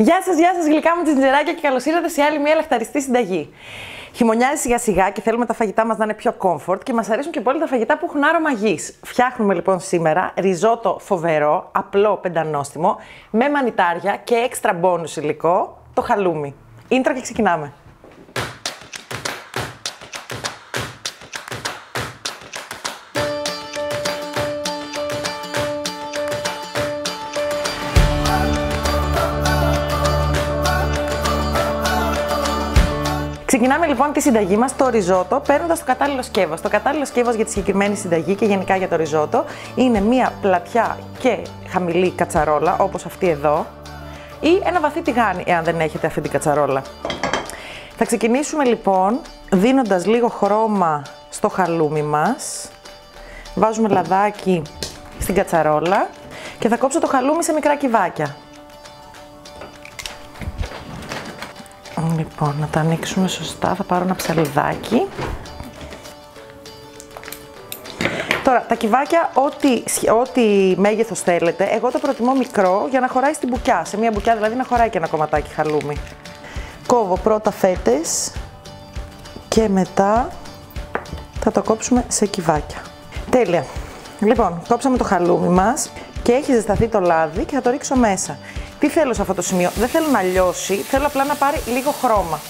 Γεια σας, γεια σας, γλυκά μου τζιντζεράκια και καλώς ήρθατε σε άλλη μια λαχταριστή συνταγή. Χειμωνιάζει σιγά σιγά και θέλουμε τα φαγητά μας να είναι πιο comfort και μας αρέσουν και πολύ τα φαγητά που έχουν άρωμα γης. Φτιάχνουμε λοιπόν σήμερα ριζότο φοβερό, απλό, πεντανόστιμο, με μανιτάρια και έξτρα bonus υλικό, το χαλούμι. Ίντρο και ξεκινάμε. Ξεκινάμε λοιπόν τη συνταγή μας, το ριζότο, παίρνοντας το κατάλληλο σκεύος. Το κατάλληλο σκεύος για τη συγκεκριμένη συνταγή και γενικά για το ριζότο είναι μία πλατιά και χαμηλή κατσαρόλα, όπως αυτή εδώ, ή ένα βαθύ τηγάνι, εάν δεν έχετε αυτή την κατσαρόλα. Θα ξεκινήσουμε λοιπόν δίνοντας λίγο χρώμα στο χαλούμι μας. Βάζουμε λαδάκι στην κατσαρόλα και θα κόψω το χαλούμι σε μικρά κυβάκια. Λοιπόν, να τα ανοίξουμε σωστά. Θα πάρω ένα ψαλιδάκι. Τώρα, τα κυβάκια, ό,τι, ό,τι μέγεθος θέλετε, εγώ το προτιμώ μικρό για να χωράει στην μπουκιά. Σε μια μπουκιά δηλαδή να χωράει και ένα κομματάκι χαλούμι. Κόβω πρώτα φέτες και μετά θα το κόψουμε σε κυβάκια. Τέλεια. Λοιπόν, κόψαμε το χαλούμι μας και έχει ζεσταθεί το λάδι και θα το ρίξω μέσα. Τι θέλω σε αυτό το σημείο, δεν θέλω να λιώσει, θέλω απλά να πάρει λίγο χρώμα.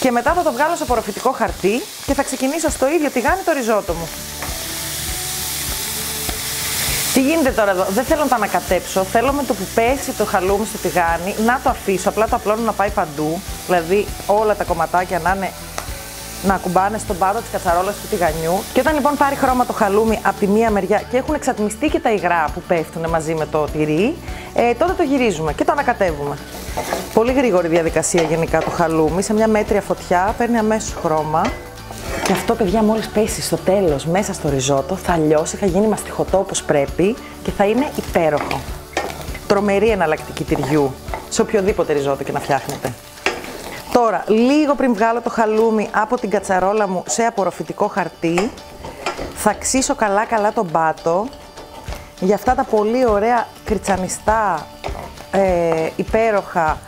Και μετά θα το βγάλω σε απορροφητικό χαρτί και θα ξεκινήσω στο ίδιο τηγάνι το ριζότο μου. Τι γίνεται τώρα εδώ, δεν θέλω να το ανακατέψω, θέλω με το που πέσει το χαλούμι στο τηγάνι να το αφήσω, απλά το απλώνω να πάει παντού, δηλαδή όλα τα κομματάκια να είναι να ακουμπάνε στον πάτο της κατσαρόλας του τηγανιού. Και όταν λοιπόν πάρει χρώμα το χαλούμι από τη μία μεριά και έχουν εξατμιστεί και τα υγρά που πέφτουν μαζί με το τυρί, ε, τότε το γυρίζουμε και το ανακατεύουμε. Πολύ γρήγορη διαδικασία γενικά το χαλούμι. Σε μια μέτρια φωτιά παίρνει αμέσως χρώμα. Και αυτό, παιδιά, μόλις πέσει στο τέλος μέσα στο ριζότο, θα λιώσει, θα γίνει μαστιχωτό όπως πρέπει και θα είναι υπέροχο. Τρομερή εναλλακτική τυριού σε οποιοδήποτε ριζότο και να φτιάχνετε. Τώρα, λίγο πριν βγάλω το χαλούμι από την κατσαρόλα μου σε απορροφητικό χαρτί, θα ξύσω καλά καλά τον πάτο για αυτά τα πολύ ωραία κριτσανιστά, ε, υπέροχα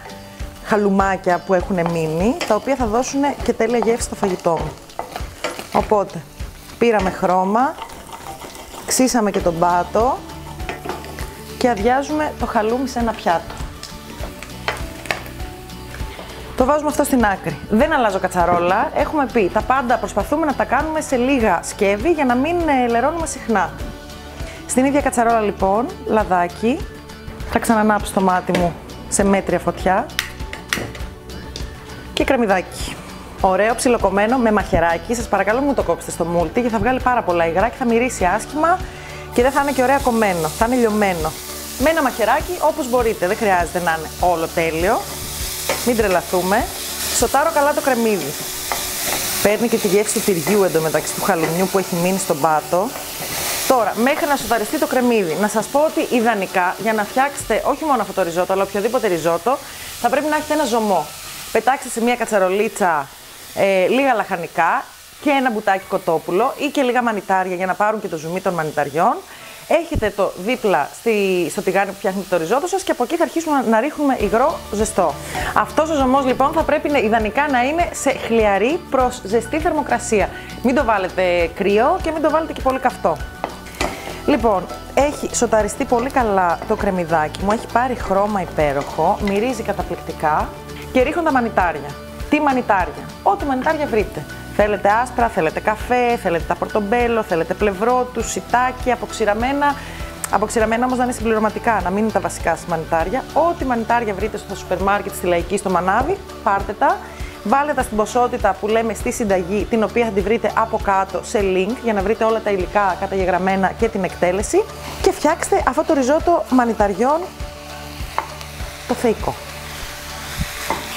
χαλουμάκια που έχουν μείνει, τα οποία θα δώσουν και τέλεια γεύση στο φαγητό μου. Οπότε, πήραμε χρώμα, ξύσαμε και τον πάτο και αδειάζουμε το χαλούμι σε ένα πιάτο. Το βάζουμε αυτό στην άκρη. Δεν αλλάζω κατσαρόλα. Έχουμε πει τα πάντα προσπαθούμε να τα κάνουμε σε λίγα σκεύη για να μην ε, λερώνουμε συχνά. Στην ίδια κατσαρόλα λοιπόν, λαδάκι. Θα ξανανάψω το μάτι μου σε μέτρια φωτιά. Και κρεμμυδάκι. Ωραίο ψιλοκομμένο με μαχαιράκι. Σας παρακαλώ μου το κόψετε στο μούλτι γιατί θα βγάλει πάρα πολλά υγρά και θα μυρίσει άσχημα και δεν θα είναι και ωραία κομμένο. Θα είναι λιωμένο. Με ένα μαχαιράκι όπως μπορείτε. Δεν χρειάζεται να είναι όλο τέλειο. Μην τρελαθούμε. Σοτάρω καλά το κρεμμύδι. Παίρνει και τη γεύση του τυριού εντωμεταξύ του χαλουμιού που έχει μείνει στον πάτο. Τώρα, μέχρι να σοταριστεί το κρεμμύδι, να σας πω ότι ιδανικά για να φτιάξετε όχι μόνο αυτό το ριζότο, αλλά οποιοδήποτε ριζότο, θα πρέπει να έχετε ένα ζωμό. Πετάξτε σε μια κατσαρολίτσα ε, λίγα λαχανικά και ένα μπουτάκι κοτόπουλο ή και λίγα μανιτάρια για να πάρουν και το ζουμί των μανιταριών έχετε το δίπλα στη, στο τηγάνι που φτιάχνετε το ριζότο σας και από εκεί θα αρχίσουμε να ρίχνουμε υγρό ζεστό. Αυτός ο ζωμός λοιπόν θα πρέπει ιδανικά να είναι σε χλιαρή προς ζεστή θερμοκρασία. Μην το βάλετε κρύο και μην το βάλετε και πολύ καυτό. Λοιπόν, έχει σοταριστεί πολύ καλά το κρεμμυδάκι μου, έχει πάρει χρώμα υπέροχο, μυρίζει καταπληκτικά και ρίχνω τα μανιτάρια. Τι μανιτάρια, ό,τι μανιτάρια βρείτε. Θέλετε άσπρα, θέλετε καφέ, θέλετε τα πορτομπέλο, θέλετε πλευρό του, σιτάκι, αποξηραμένα. Αποξηραμένα όμως να είναι συμπληρωματικά, να μην είναι τα βασικά σας μανιτάρια. Ό,τι μανιτάρια βρείτε στο σούπερ μάρκετ, στη λαϊκή, στο μανάβι, πάρτε τα. Βάλτε τα στην ποσότητα που λέμε στη συνταγή, την οποία θα τη βρείτε από κάτω σε link για να βρείτε όλα τα υλικά καταγεγραμμένα και την εκτέλεση. Και φτιάξτε αυτό το ριζότο μανιταριών το θεϊκό.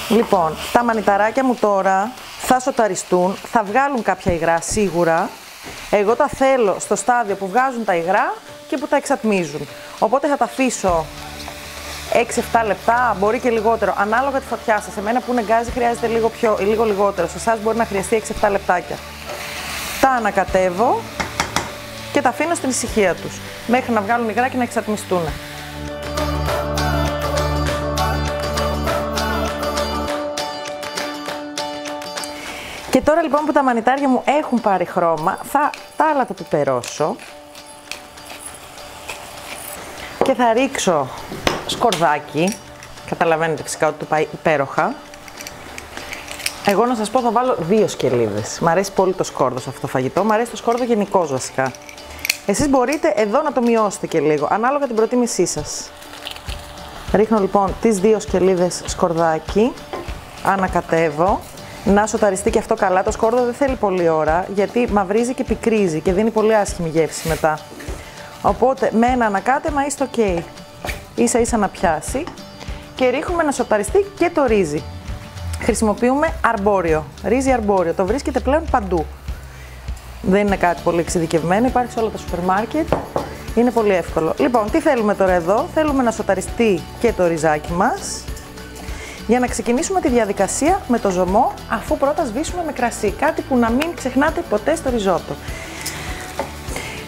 Λοιπόν, τα μανιταράκια μου τώρα θα σοταριστούν, θα βγάλουν κάποια υγρά σίγουρα. Εγώ τα θέλω στο στάδιο που βγάζουν τα υγρά και που τα εξατμίζουν. Οπότε θα τα αφήσω 6-7 λεπτά, μπορεί και λιγότερο. Ανάλογα τη φωτιά σας. Εμένα που είναι γκάζι χρειάζεται λίγο, πιο, λίγο λιγότερο. Σε εσάς μπορεί να χρειαστεί 6-7 λεπτάκια. Τα ανακατεύω και τα αφήνω στην ησυχία τους. Μέχρι να βγάλουν υγρά και να εξατμιστούν. Και τώρα λοιπόν που τα μανιτάρια μου έχουν πάρει χρώμα, θα τα άλλα τα και θα ρίξω σκορδάκι. Καταλαβαίνετε φυσικά ότι το πάει υπέροχα. Εγώ να σας πω θα βάλω δύο σκελίδες. Μ' αρέσει πολύ το σκόρδος σε αυτό το φαγητό. Μ' αρέσει το σκόρδο γενικώς βασικά. Εσείς μπορείτε εδώ να το μειώσετε και λίγο, ανάλογα την προτίμησή σας. Ρίχνω λοιπόν τις δύο σκελίδες σκορδάκι, ανακατεύω. Να σοταριστεί και αυτό καλά. Το σκόρδο δεν θέλει πολλή ώρα, γιατί μαυρίζει και πικρίζει και δίνει πολύ άσχημη γεύση μετά. Οπότε με ένα ανακάτεμα είστε ok. Ίσα ίσα να πιάσει. Και ρίχνουμε να σοταριστεί και το ρύζι. Χρησιμοποιούμε αρμπόριο, ρύζι αρμπόριο. Το βρίσκεται πλέον παντού. Δεν είναι κάτι πολύ εξειδικευμένο, υπάρχει σε όλα τα σούπερ μάρκετ. Είναι πολύ εύκολο. Λοιπόν, τι θέλουμε τώρα εδώ; Θέλουμε να σοταριστεί και το ριζάκι μας για να ξεκινήσουμε τη διαδικασία με το ζωμό αφού πρώτα σβήσουμε με κρασί. Κάτι που να μην ξεχνάτε ποτέ στο ριζότο.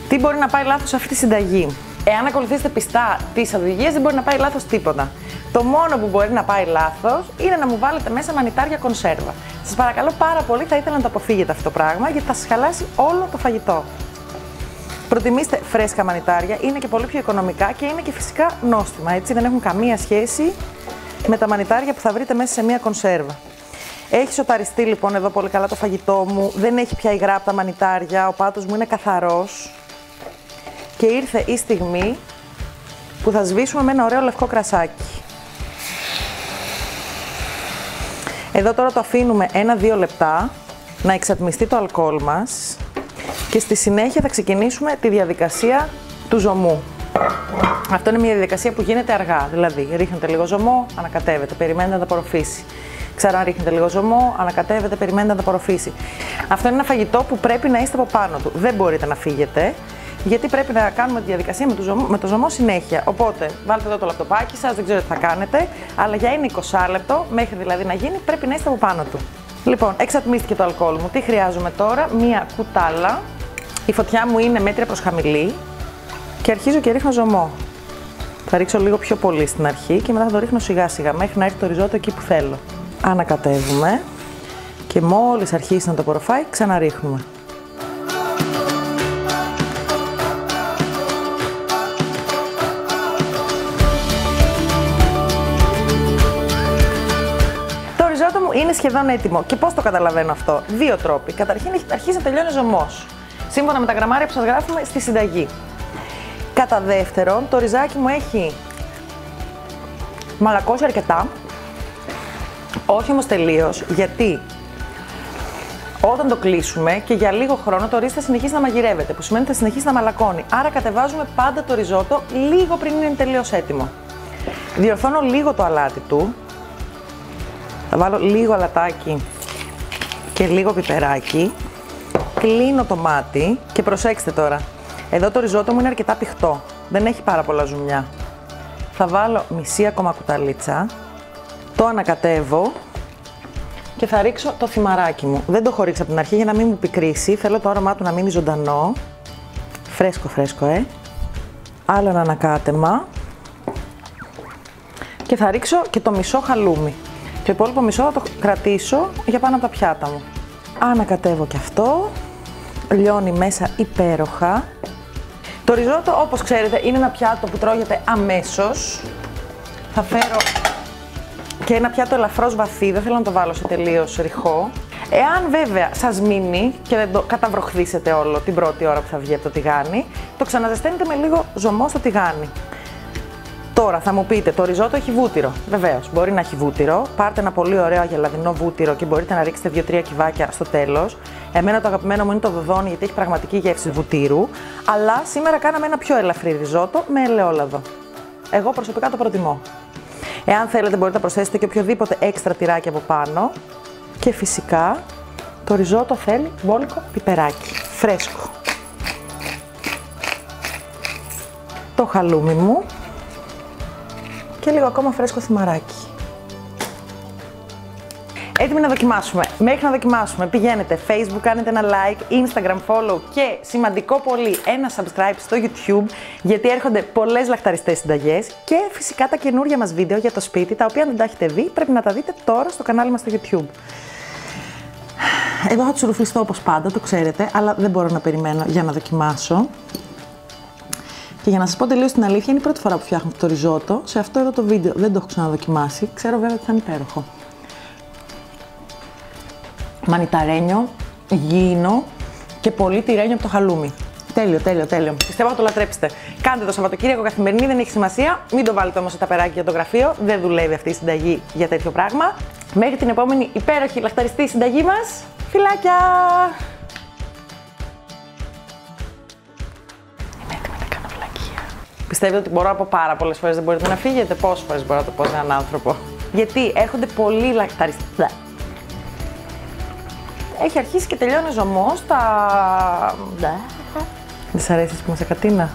Τι μπορεί να πάει λάθος σε αυτή τη συνταγή; Εάν ακολουθήσετε πιστά τις οδηγίες, δεν μπορεί να πάει λάθος τίποτα. Το μόνο που μπορεί να πάει λάθος είναι να μου βάλετε μέσα μανιτάρια κονσέρβα. Σας παρακαλώ πάρα πολύ, θα ήθελα να το αποφύγετε αυτό το πράγμα γιατί θα σας χαλάσει όλο το φαγητό. Προτιμήστε φρέσκα μανιτάρια, είναι και πολύ πιο οικονομικά και είναι και φυσικά νόστιμα, έτσι δεν έχουν καμία σχέση με τα μανιτάρια που θα βρείτε μέσα σε μία κονσέρβα. Έχει σοταριστεί λοιπόν εδώ πολύ καλά το φαγητό μου, δεν έχει πια υγρά από τα μανιτάρια, ο πάτος μου είναι καθαρός και ήρθε η στιγμή που θα σβήσουμε με ένα ωραίο λευκό κρασάκι. Εδώ τώρα το αφήνουμε ένα-δύο λεπτά να εξατμιστεί το αλκοόλ μας και στη συνέχεια θα ξεκινήσουμε τη διαδικασία του ζωμού. Αυτό είναι μια διαδικασία που γίνεται αργά, δηλαδή ρίχνετε λίγο ζωμό, ανακατεύετε, περιμένετε να τα απορροφήσει. Ξανά ρίχνετε λίγο ζωμό, ανακατεύετε, περιμένετε να τα απορροφήσει. Αυτό είναι ένα φαγητό που πρέπει να είστε από πάνω του. Δεν μπορείτε να φύγετε, γιατί πρέπει να κάνουμε τη διαδικασία με το ζωμό, με το ζωμό συνέχεια. Οπότε, βάλτε εδώ το λαπτοπάκι σας, δεν ξέρω τι θα κάνετε, αλλά για είναι 20 λεπτό, μέχρι δηλαδή να γίνει, πρέπει να είστε από πάνω του. Λοιπόν, εξατμίστηκε το αλκοόλ μου. Τι χρειάζομαι τώρα, μία κουτάλα. Η φωτιά μου είναι μέτρια προς χαμηλή και αρχίζω και ρίχνω ζωμό. Θα ρίξω λίγο πιο πολύ στην αρχή και μετά θα το ρίχνω σιγά σιγά μέχρι να έρθει το ριζότο εκεί που θέλω. Ανακατεύουμε και μόλις αρχίσει να το απορροφάει ξαναρίχνουμε. Το ριζότο μου είναι σχεδόν έτοιμο. Και πώς το καταλαβαίνω αυτό; Δύο τρόποι. Καταρχήν έχει αρχίσει να τελειώνει ο ζωμός. Σύμφωνα με τα γραμμάρια που σας γράφουμε στη συνταγή. Κατά δεύτερον, το ριζάκι μου έχει μαλακώσει αρκετά. Όχι όμως τελείως, γιατί όταν το κλείσουμε και για λίγο χρόνο το ρύζι θα συνεχίσει να μαγειρεύεται, που σημαίνει ότι θα συνεχίσει να μαλακώνει. Άρα κατεβάζουμε πάντα το ριζότο λίγο πριν είναι τελείως έτοιμο. Διορθώνω λίγο το αλάτι του. Θα βάλω λίγο αλατάκι και λίγο πιπεράκι. Κλείνω το μάτι και προσέξτε τώρα. Εδώ το ριζότο μου είναι αρκετά πηχτό. Δεν έχει πάρα πολλά ζουμιά. Θα βάλω μισή ακόμα κουταλίτσα. Το ανακατεύω και θα ρίξω το θυμαράκι μου. Δεν το έχω ρίξει από την αρχή για να μην μου πικρίσει. Θέλω το άρωμά του να μείνει ζωντανό. Φρέσκο, φρέσκο, ε. Άλλο ένα ανακάτεμα. Και θα ρίξω και το μισό χαλούμι. Το υπόλοιπο μισό θα το κρατήσω για πάνω από τα πιάτα μου. Ανακατεύω και αυτό. Λιώνει μέσα υπέροχα. Το ριζότο, όπως ξέρετε, είναι ένα πιάτο που τρώγεται αμέσως. Θα φέρω και ένα πιάτο ελαφρώς βαθύ, δεν θέλω να το βάλω σε τελείως ρηχό. Εάν βέβαια σας μείνει και δεν το καταβροχθήσετε όλο την πρώτη ώρα που θα βγει από το τηγάνι, το ξαναζεσταίνετε με λίγο ζωμό στο τηγάνι. Τώρα θα μου πείτε, το ριζότο έχει βούτυρο. Βεβαίως, μπορεί να έχει βούτυρο. Πάρτε ένα πολύ ωραίο αγελαδινό βούτυρο και μπορείτε να ρίξετε 2-3 κυβάκια στο τέλος. Εμένα το αγαπημένο μου είναι το δοδόνι γιατί έχει πραγματική γεύση βουτύρου. Αλλά σήμερα κάναμε ένα πιο ελαφρύ ριζότο με ελαιόλαδο. Εγώ προσωπικά το προτιμώ. Εάν θέλετε, μπορείτε να προσθέσετε και οποιοδήποτε έξτρα τυράκι από πάνω. Και φυσικά το ριζότο θέλει βόλικο πιπεράκι. Φρέσκο. Το χαλούμι μου και λίγο ακόμα φρέσκο θυμαράκι. Έτοιμοι να δοκιμάσουμε. Μέχρι να δοκιμάσουμε πηγαίνετε facebook, κάνετε ένα like, instagram follow και σημαντικό πολύ ένα subscribe στο youtube γιατί έρχονται πολλές λαχταριστές συνταγές και φυσικά τα καινούργια μας βίντεο για το σπίτι τα οποία αν δεν τα έχετε δει πρέπει να τα δείτε τώρα στο κανάλι μας στο youtube. Εδώ θα τσουρουφιστώ όπως πάντα, το ξέρετε, αλλά δεν μπορώ να περιμένω για να δοκιμάσω. Και για να σας πω τελείως την αλήθεια, είναι η πρώτη φορά που φτιάχνω το ριζότο. Σε αυτό εδώ το βίντεο δεν το έχω ξαναδοκιμάσει. Ξέρω βέβαια ότι θα είναι υπέροχο. Μανιταρένιο, γήινο και πολύ τυρένιο από το χαλούμι. Τέλειο, τέλειο, τέλειο. Πιστεύω θα το λατρέψετε. Κάντε το Σαββατοκύριακο καθημερινή, δεν έχει σημασία. Μην το βάλετε όμως σε ταπεράκι για το γραφείο. Δεν δουλεύει αυτή η συνταγή για τέτοιο πράγμα. Μέχρι την επόμενη υπέροχη λαχταριστή συνταγή μας. Φιλάκια! Πιστεύετε ότι μπορώ από πάρα πολλές φορές δεν μπορείτε να φύγετε; Πόσες φορές μπορώ να το πω σε έναν άνθρωπο; Γιατί έρχονται πολύ λαχταριστέ. Έχει αρχίσει και τελειώνει ζωμός στα. Δεν σ' αρέσει που είμαστε κατίνα.